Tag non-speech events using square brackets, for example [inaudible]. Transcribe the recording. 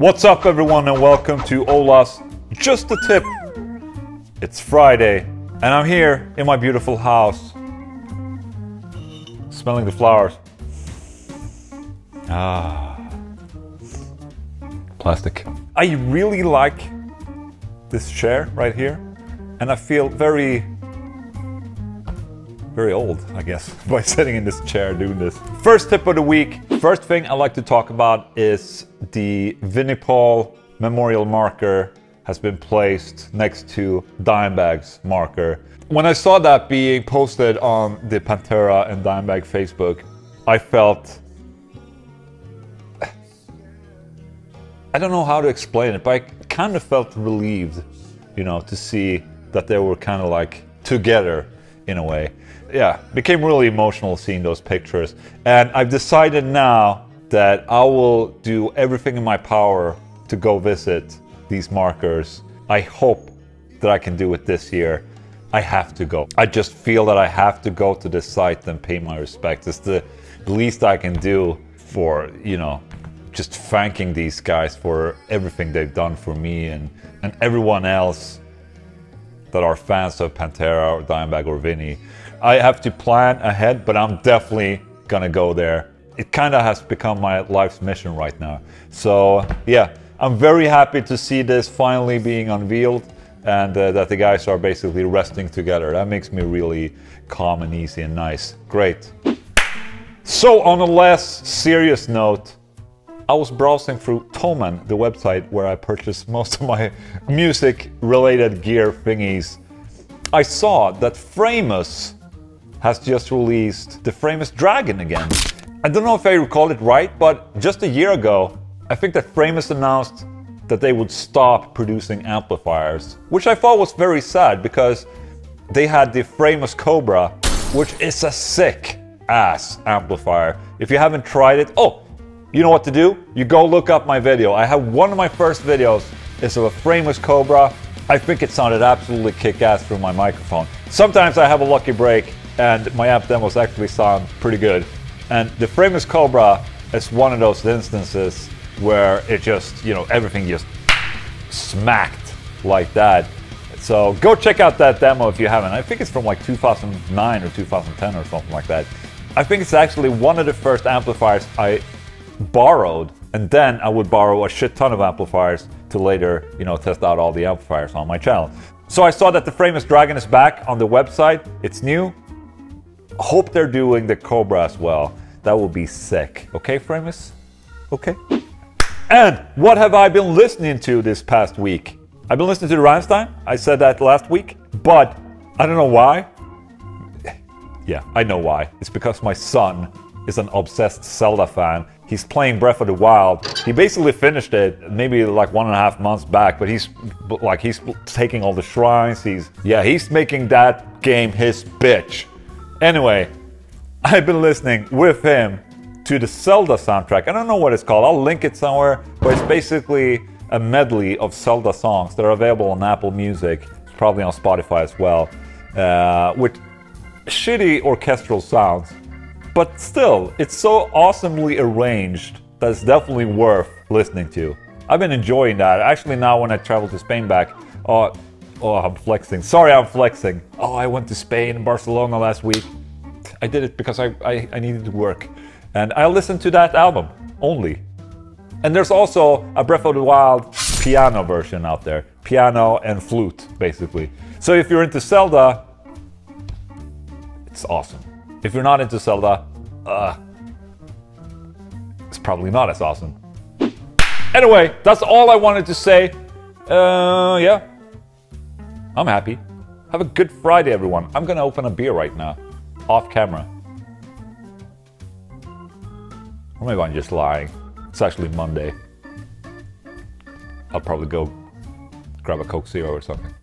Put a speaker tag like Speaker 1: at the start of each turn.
Speaker 1: What's up everyone and welcome to Ola's Just a Tip. It's Friday and I'm here in my beautiful house smelling the flowers. Ah. Plastic. I really like this chair right here and I feel very very old, I guess, [laughs] by sitting in this chair doing this. First tip of the week. First thing I like to talk about is the Vinnie Paul memorial marker has been placed next to Dimebag's marker. When I saw that being posted on the Pantera and Dimebag Facebook, I felt... [sighs] I don't know how to explain it, but I kind of felt relieved, you know, to see that they were kind of like together in a way. Yeah, became really emotional seeing those pictures. And I've decided now that I will do everything in my power to go visit these markers. I hope that I can do it this year. I have to go. I just feel that I have to go to this site and pay my respects. It's the least I can do for, you know, just thanking these guys for everything they've done for me and, and everyone else that are fans of Pantera or Dimebag or Vinnie. I have to plan ahead, but I'm definitely gonna go there. It kind of has become my life's mission right now. So yeah, I'm very happy to see this finally being unveiled and uh, that the guys are basically resting together. That makes me really calm and easy and nice. Great. So on a less serious note, I was browsing through Thomann, the website where I purchase most of my music related gear thingies. I saw that Framus has just released the Framus Dragon again. I don't know if I recall it right, but just a year ago, I think that Framus announced that they would stop producing amplifiers, which I thought was very sad because they had the Framus Cobra, which is a sick ass amplifier. If you haven't tried it, oh, you know what to do? You go look up my video. I have one of my first videos is of a Framus Cobra. I think it sounded absolutely kick-ass through my microphone. Sometimes I have a lucky break and my amp demos actually sound pretty good. And the Framus Cobra is one of those instances where it just, you know, everything just smacked like that. So go check out that demo if you haven't. I think it's from like 2009 or 2010 or something like that. I think it's actually one of the first amplifiers I borrowed, and then I would borrow a shit ton of amplifiers to later, you know, test out all the amplifiers on my channel. So I saw that the Framus Dragon is back on the website. It's new. Hope they're doing the Cobra as well. That will be sick. Okay, Framus? Okay. And what have I been listening to this past week? I've been listening to the Rammstein. I said that last week, but I don't know why. [sighs] Yeah, I know why. It's because my son is an obsessed Zelda fan He's playing Breath of the Wild. He basically finished it maybe like one and a half months back, but he's like he's taking all the shrines. He's yeah, he's making that game his bitch. Anyway, [laughs] I've been listening with him to the Zelda soundtrack. I don't know what it's called. I'll link it somewhere, but it's basically a medley of Zelda songs that are available on Apple Music. It's probably on Spotify as well, uh, with shitty orchestral sounds. But still, it's so awesomely arranged that it's definitely worth listening to. I've been enjoying that. Actually, now when I travel to Spain back, oh, oh, I'm flexing. Sorry, I'm flexing. Oh, I went to Spain and Barcelona last week. I did it because I, I, I needed to work. And I listened to that album only. And there's also a Breath of the Wild piano version out there. Piano and flute, basically. So if you're into Zelda, it's awesome. If you're not into Zelda, uh, it's probably not as awesome. Anyway, that's all I wanted to say. Uh, yeah, I'm happy. Have a good Friday, everyone. I'm gonna open a beer right now, off camera. Or maybe I'm just lying. It's actually Monday. I'll probably go grab a Coke Zero or something.